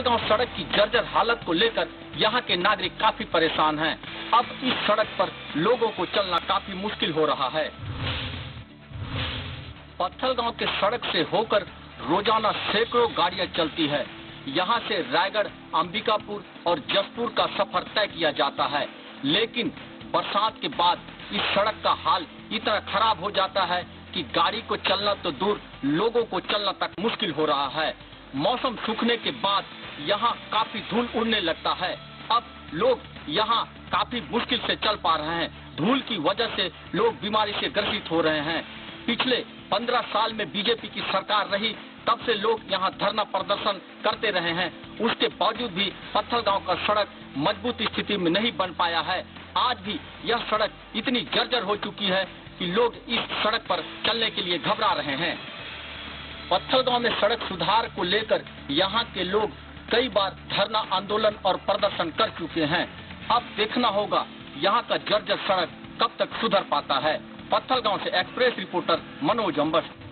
गाँव सड़क की जर्जर हालत को लेकर यहाँ के नागरिक काफ़ी परेशान हैं। अब इस सड़क पर लोगों को चलना काफ़ी मुश्किल हो रहा है। पत्थल गाँव के सड़क से होकर रोज़ाना सैकड़ों गाड़ियाँ चलती है। यहाँ से रायगढ़, अंबिकापुर और जसपुर का सफ़र तय किया जाता है। लेकिन बरसात के बाद इस सड़क का हाल इतना खराब हो जाता है कि गाड़ी को चलना तो दूर लोगों को चलना तक मुश्किल हो रहा है। मौसम सूखने के बाद यहाँ काफ़ी धूल उड़ने लगता है। अब लोग यहाँ काफ़ी मुश्किल से चल पा रहे हैं। धूल की वजह से लोग बीमारी से ग्रसित हो रहे हैं। पिछले पंद्रह साल में बीजेपी की सरकार रही, तब से लोग यहाँ धरना प्रदर्शन करते रहे हैं। उसके बावजूद भी पत्थल गाँव का सड़क मज़बूत स्थिति में नहीं बन पाया है। आज भी यह सड़क इतनी जर्जर हो चुकी है कि लोग इस सड़क पर चलने के लिए घबरा रहे हैं। पत्थल गाँव में सड़क सुधार को लेकर यहाँ के लोग कई बार धरना आंदोलन और प्रदर्शन कर चुके हैं। अब देखना होगा, यहाँ का जर्जर सड़क कब तक सुधर पाता है। पत्थलगांव से एक्सप्रेस रिपोर्टर मनोज अम्बस्ट